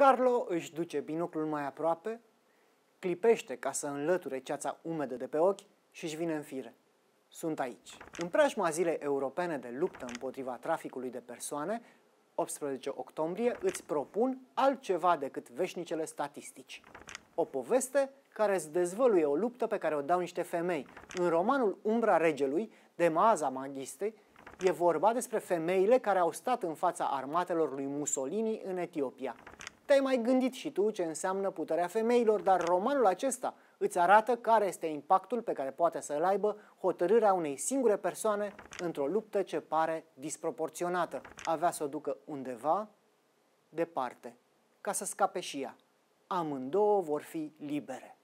Carlo își duce binoclul mai aproape, clipește ca să înlăture ceața umedă de pe ochi și își vine în fire. Sunt aici. În preajma zilei europene de luptă împotriva traficului de persoane, 18 octombrie, îți propun altceva decât veșnicele statistici. O poveste care îți dezvăluie o luptă pe care o dau niște femei. În romanul Umbra Regelui, de Maaza Magistei, e vorba despre femeile care au stat în fața armatelor lui Mussolini în Etiopia. Te-ai mai gândit și tu ce înseamnă puterea femeilor, dar romanul acesta îți arată care este impactul pe care poate să-l aibă hotărârea unei singure persoane într-o luptă ce pare disproporționată. Avea să o ducă undeva departe, ca să scape și ea. Amândouă vor fi libere.